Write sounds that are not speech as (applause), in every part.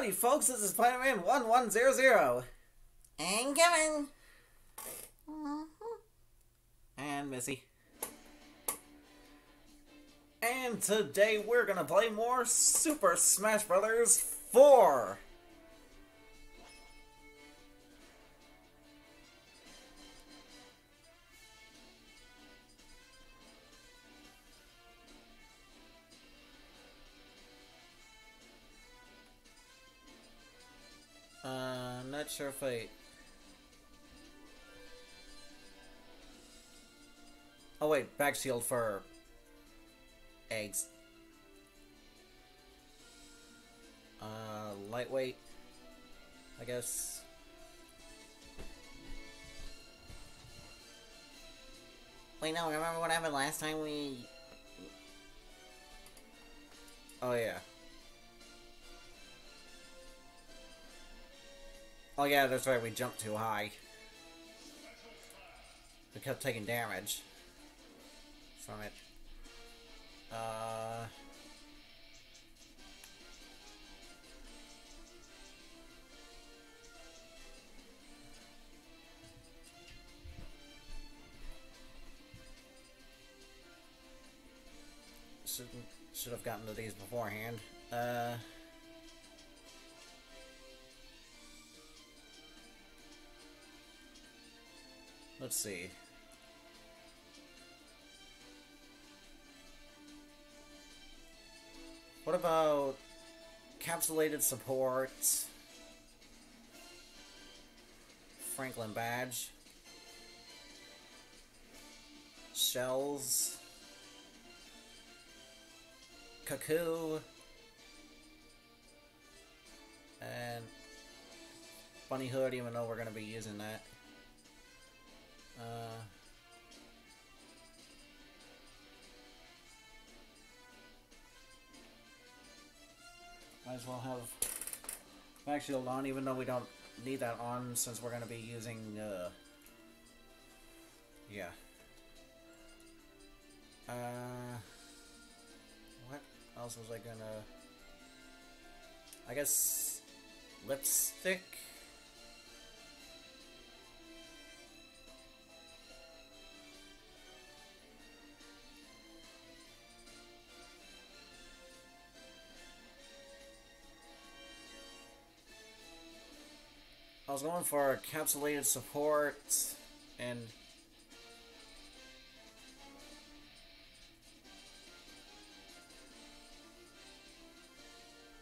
Howdy, folks. This is PlanetMan 1100. And Kevin. Mm-hmm. And Missy. And today we're gonna play more Super Smash Brothers 4. Sure. Oh wait, back shield for eggs. Uh, lightweight, I guess. Wait, no, remember what happened last time we... Oh yeah. Oh yeah, that's right, we jumped too high. We kept taking damage from it. Uh... Should should have gotten to these beforehand. Uh... Let's see. What about capsulated support? Franklin badge. Shells. Cucco. And Bunny Hood, even though we're going to be using that. Uh, might as well have back shield on, even though we don't need that on since we're going to be using, uh, yeah. Uh, what else was I gonna, I guess, lipstick? Was going for encapsulated support and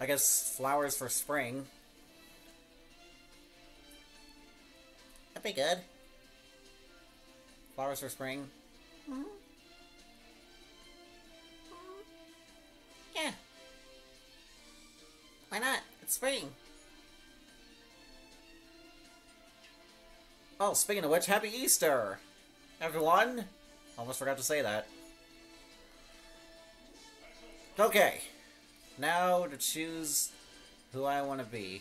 I guess flowers for spring. That'd be good. Flowers for spring. Mm-hmm. Yeah. Why not? It's spring. Oh, speaking of which, Happy Easter! Everyone! Almost forgot to say that. Okay. Now to choose who I want to be.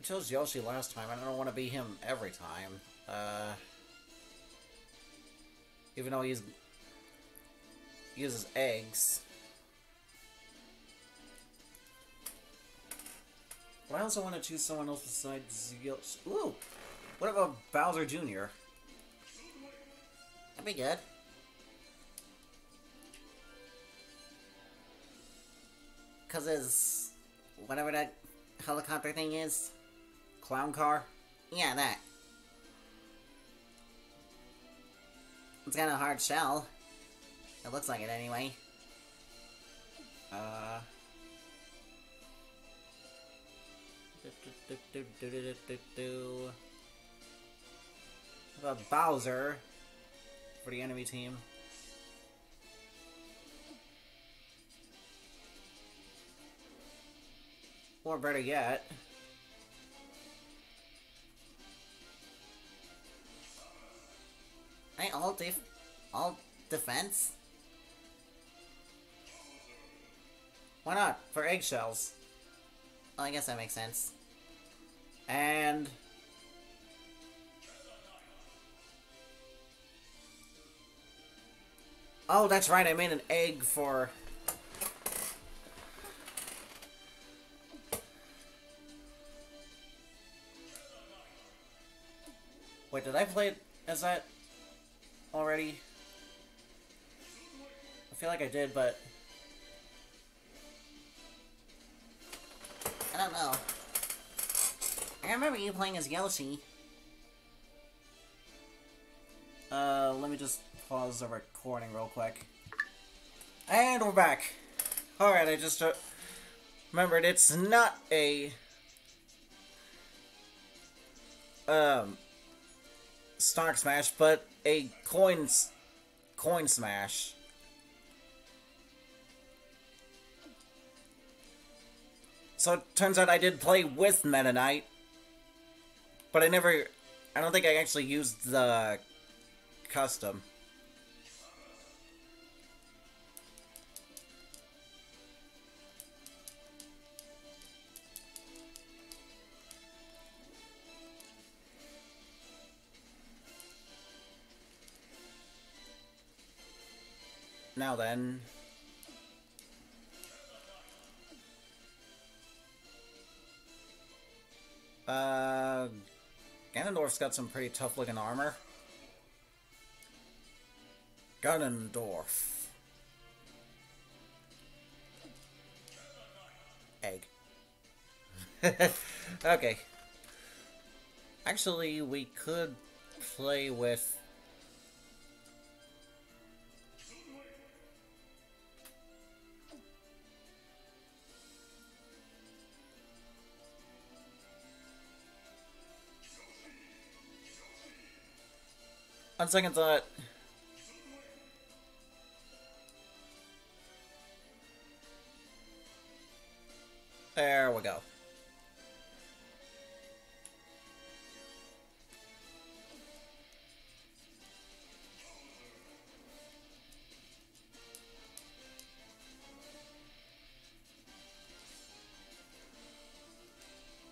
I chose Yoshi last time. I don't want to be him every time. Uh, even though he's uses eggs. But I also want to choose someone else besides Yoshi. Ooh! What about Bowser Jr.? That'd be good. Cause his whatever that helicopter thing is. Clown car? Yeah, that. It's got a hard shell. It looks like it anyway. Uh. What about Bowser for the enemy team? Or better yet, Ain't all def all defense? why not? For eggshells. Well, I guess that makes sense. And Oh, that's right. I made an egg for... Wait, did I play it as that already? I feel like I did, but... I don't know. I remember you playing as Yoshi. uh, let me just pause the recording real quick. And we're back. Alright, I just uh, remembered it's not a um Stock Smash, but a coin coin smash. So it turns out I did play with Meta Knight, but I never. I don't think I actually used the custom. Now then. Uh, Ganondorf's got some pretty tough looking armor. Ganondorf. Egg. (laughs) okay. Actually, we could play with On second thought. There we go.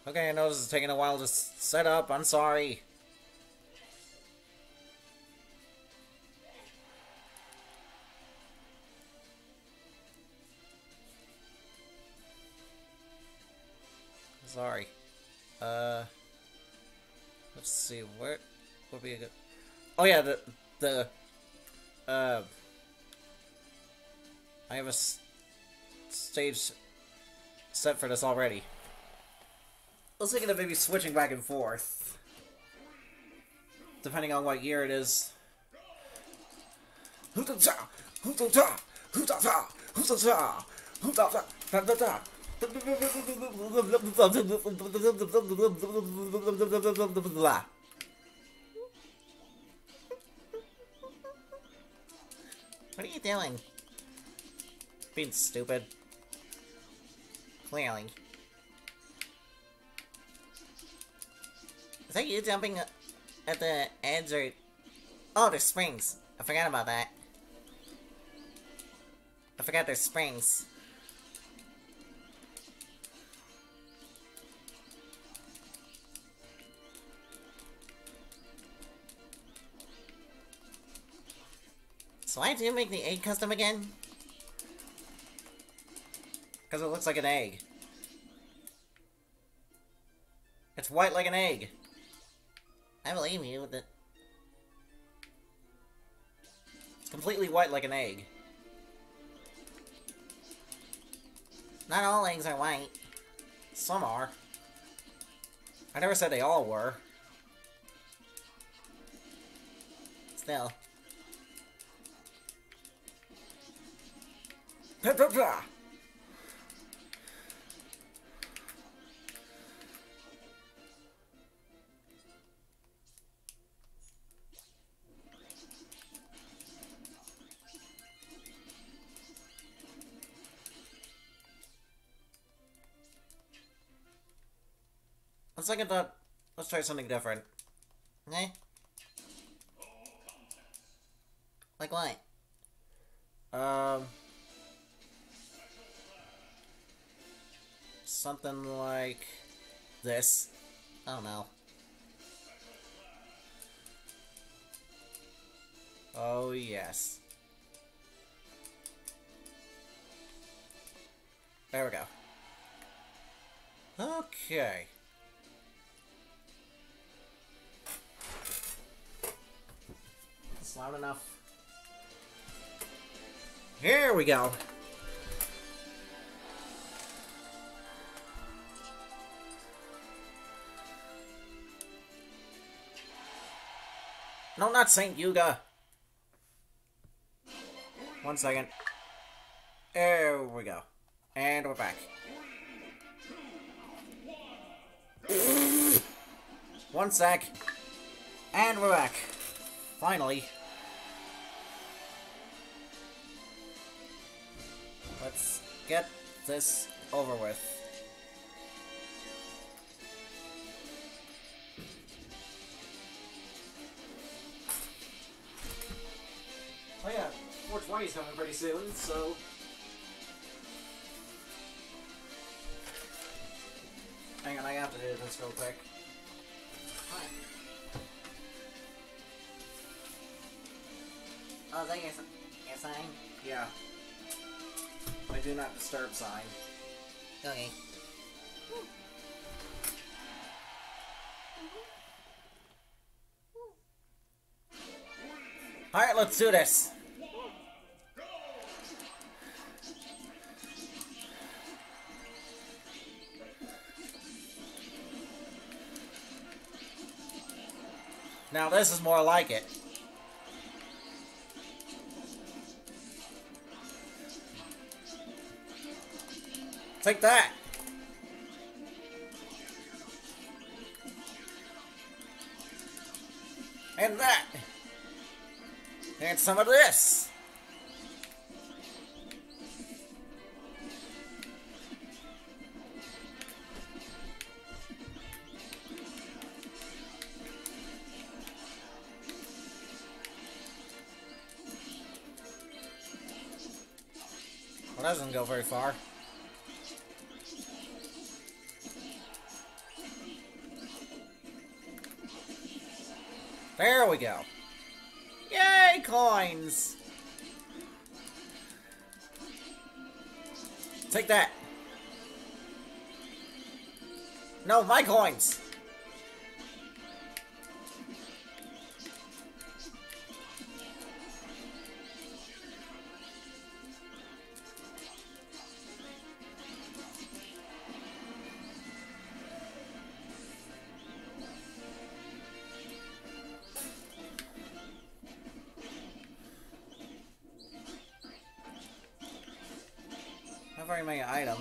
Okay, I know this is taking a while to set up. I'm sorry. Sorry. Uh, let's see where would be a good. Oh yeah, the the uh, I have a stage set for this already. I was thinking of maybe switching back and forth, depending on what year it is. Hoo-da-da! What are you doing? Being stupid. Clearly. Is that you jumping at the edge or... Oh, there's springs. I forgot about that. I forgot there's springs. So I you make the egg custom again? Because it looks like an egg. It's white like an egg. I believe you with the It's completely white like an egg. Not all eggs are white. Some are. I never said they all were. Still. On second thought, let's try something different. Eh? Like what? Um, something like this. I don't know. Oh yes. There we go. Okay. It's loud enough? Here we go. No, not Saint Yuga. One second. There we go. And we're back. One sec. And we're back. Finally. Let's get this over with. 420 is coming pretty soon, so... Hang on, I have to do this real quick. Hi. Oh, is that your, your sign? Yeah. My do not disturb sign. Okay. Alright, let's do this. Now this is more like it. Take that! And that! And some of this! That doesn't go very far. There we go. Yay, coins! Take that. No, my coins!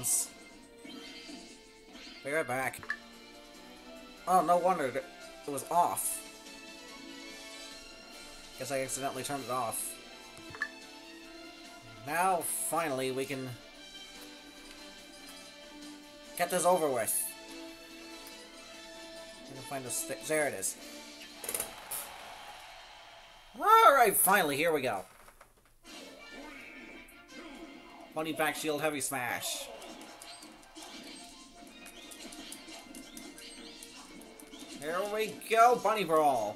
Items. Be right back. Oh, no wonder it was off. Guess I accidentally turned it off. Now, finally, we can get this over with. I can find the stick. There it is. Alright, finally, here we go. Bunny back shield heavy smash. Here we go, bunny brawl.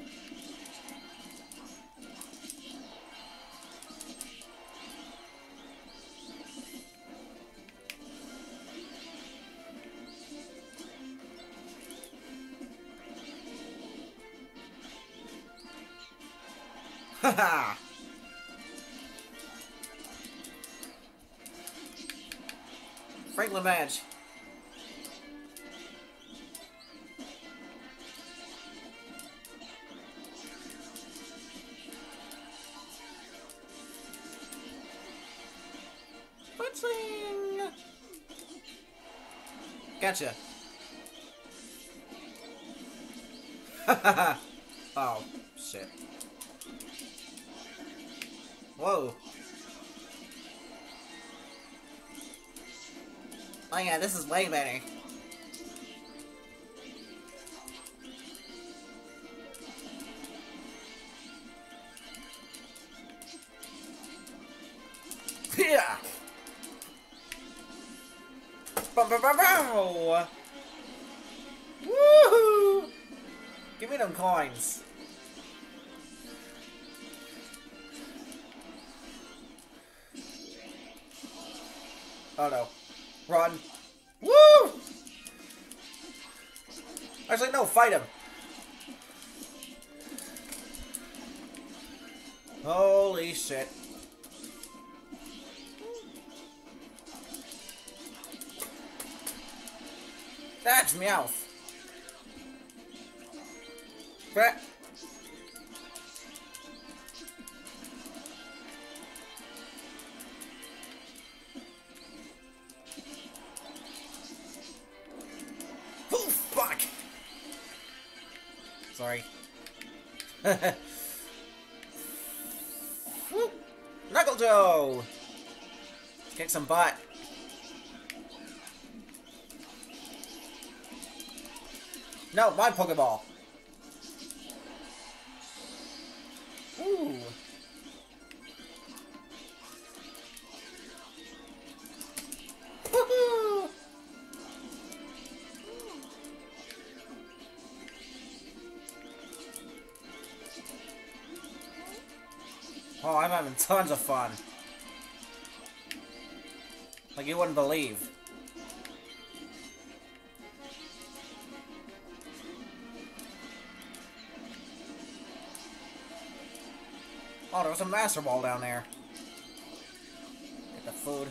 Haha! (laughs) Franklin badge. Gotcha. (laughs) oh, shit. Whoa. Oh yeah, this is way better. (laughs) Yeah. Bow, bow, bow, bow. Woohoo! Give me them coins. Oh no. Run. Woo! Actually, no, fight him. Holy shit. That's Meowth. Brett. Oh, fuck! Sorry. Woo! (laughs) Knuckle Joe! Kick some butt. No, my Pokeball. Ooh. (laughs) Oh, I'm having tons of fun. Like you wouldn't believe. Oh, there was a Master Ball down there. Get the food.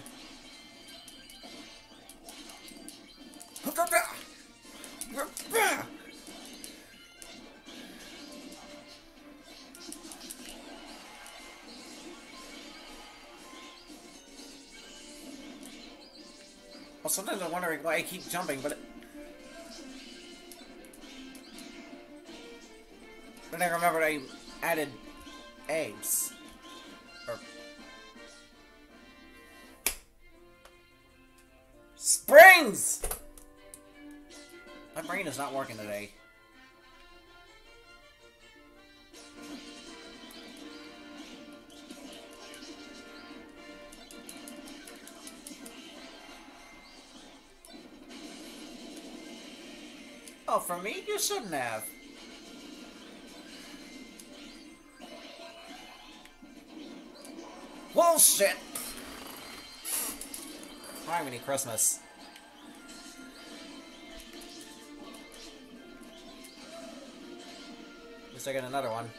Well, sometimes I'm wondering why I keep jumping, but... It... Then I remembered I added working today. Oh, for me? You shouldn't have. Bullshit! Harmony Christmas. Least I get another one.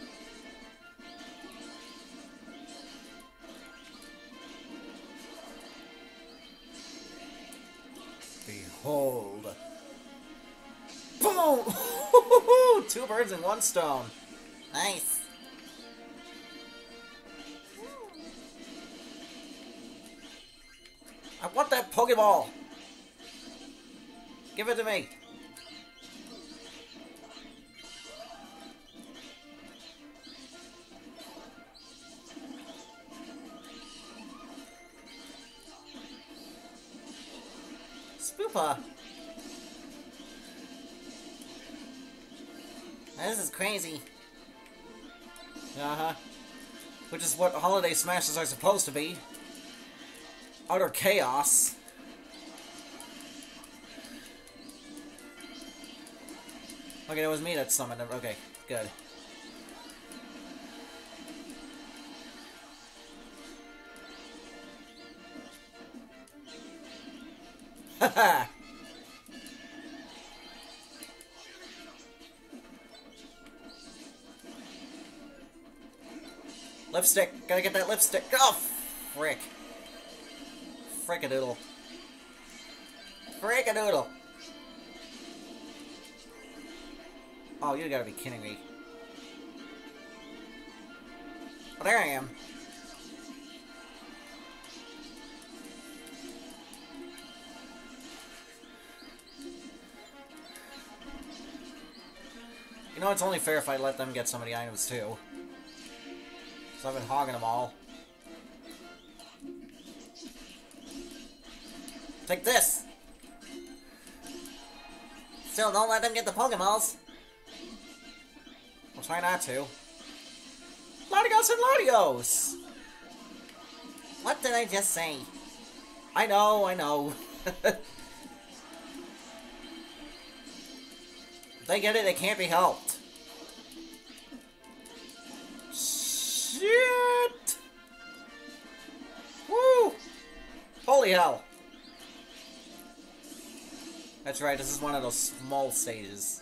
Behold. Boom! (laughs) Two birds in one stone. Nice. I want that Pokeball! Give it to me! Smashes are supposed to be. Utter chaos. Okay, that was me that summoned him. Okay, good. (laughs) Haha! Lipstick! Gotta get that lipstick! Oh, frick. Frickadoodle. Frickadoodle! Oh, you gotta be kidding me. Oh, there I am. You know, it's only fair if I let them get some of the items, too. So I've been hogging them all. Take this! Still, don't let them get the Pokeballs. I'll try not to. Latias and Latios! What did I just say? I know, I know. (laughs) they get it, it can't be helped. Shit! Woo! Holy hell! That's right, this is one of those small stages.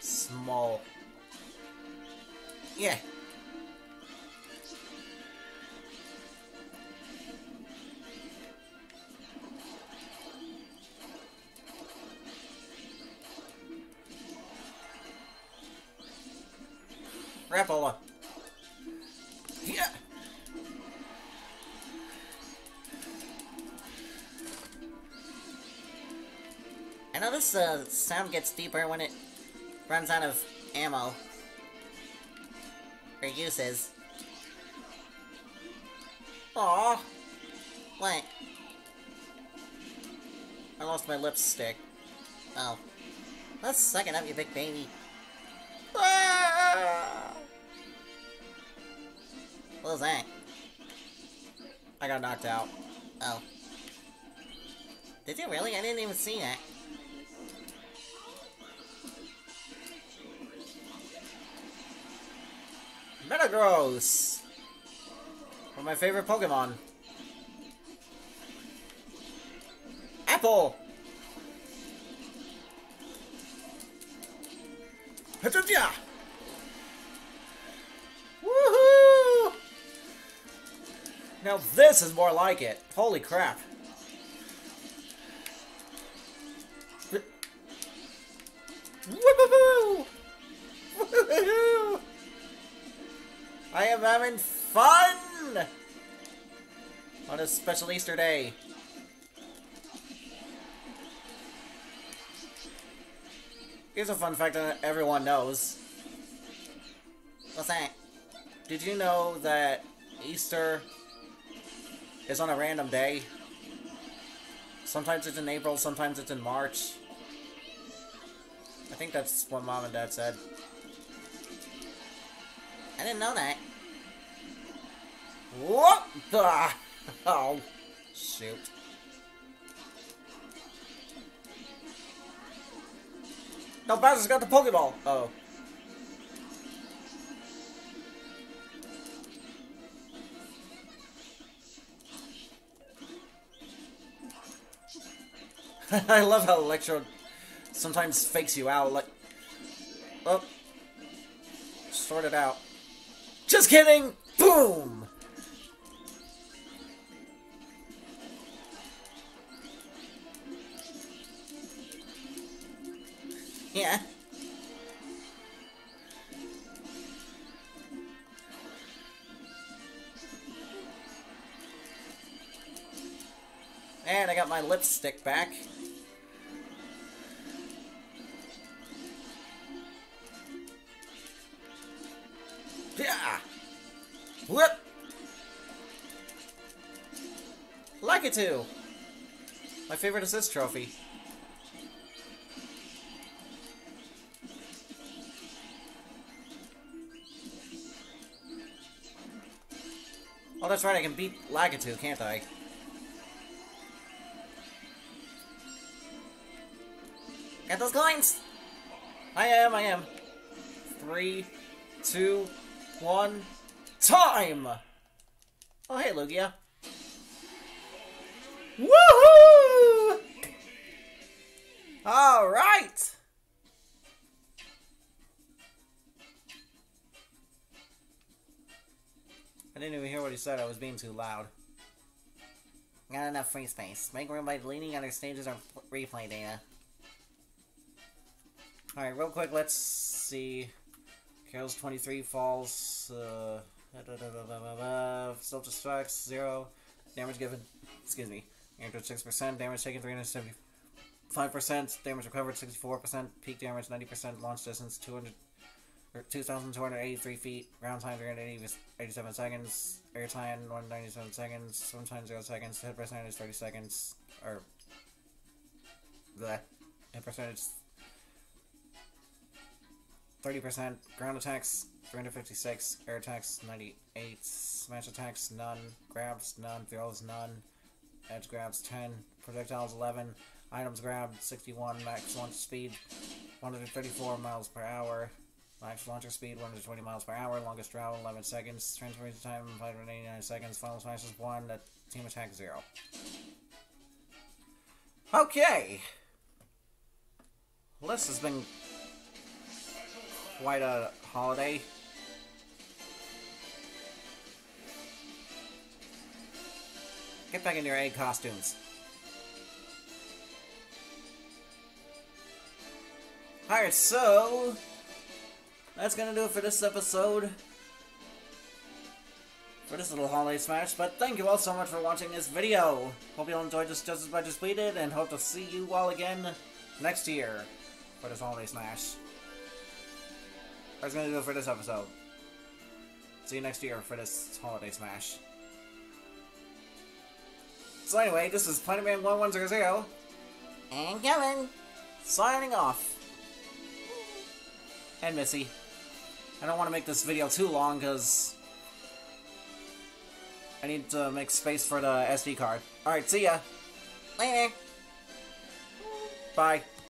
Small. Yeah. Crapola. Yeah. I know this uh, sound gets deeper when it runs out of ammo. Or uses. Aw. What? I lost my lipstick. Oh. Let's suck it up, you big baby. What was that? I got knocked out. Oh. Did you really? I didn't even see that. Metagross! One of my favorite Pokemon. Apple! Hachooja! Woohoo! Now this is more like it. Holy crap. I am having fun! On a special Easter day. Here's a fun fact that everyone knows. What's that? Did you know that Easter is on a random day? Sometimes it's in April, sometimes it's in March. I think that's what mom and dad said. I didn't know that. What the? (laughs) Oh, shoot. No, Bowser's got the Pokeball. Oh. (laughs) I love how Electrode sometimes fakes you out. Like, oh, sort it out. Just kidding. Boom. Yeah. And I got my lipstick back. It too. My favorite assist trophy. Oh, that's right, I can beat Lakitu, can't I? Get those coins! I am, I am. Three, two, one, time! Oh, hey, Lugia. Woohoo! Alright! I didn't even hear what he said, I was being too loud. Not enough free space. Make room by deleting other stages or replay data. Alright, real quick, let's see. Carol's 23 falls. Uh, Self-destructs, 0. Damage given, excuse me, 6%. Damage taken, 375%. Damage recovered, 64%. Peak damage, 90%. Launch distance, 200, or 2,283 feet. Ground time, 387 seconds. Air time, 197 seconds. Sometimes 0 seconds. Hit percentage, 30 seconds. Or, the hit percentage, 30%, ground attacks 356, air attacks 98, smash attacks none, grabs none, throws none, edge grabs 10, projectiles 11, items grabbed 61, max launch speed 134 miles per hour, max launcher speed 120 miles per hour, longest travel 11 seconds, transformation time 589 seconds, final smash is 1, team attack 0. Okay! This has been quite a holiday. Get back in your egg costumes. Alright, so... that's gonna do it for this episode. For this little holiday smash, but thank you all so much for watching this video. Hope you all enjoyed this just as much as we did, and hope to see you all again next year for this holiday smash. That's gonna do it for this episode. See you next year for this holiday smash. So anyway, this is PlanetMan1100 And Kevin. signing off. And Missy. I don't want to make this video too long because I need to make space for the SD card. Alright, see ya. Later. Bye.